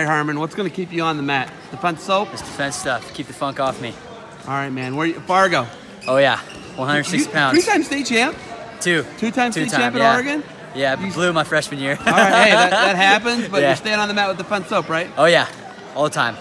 All right, Harmon, what's going to keep you on the mat? The fun soap? It's defense stuff. Keep the funk off me. All right, man. Where you, Fargo? Oh yeah, 160 You- pounds. Three-time state champ? Two. Two-time state time, champ in yeah. Oregon? Yeah, blew my freshman year. All right, hey, that, that happens, but Yeah. you're staying on the mat with the fun soap, right? Oh yeah, all the time.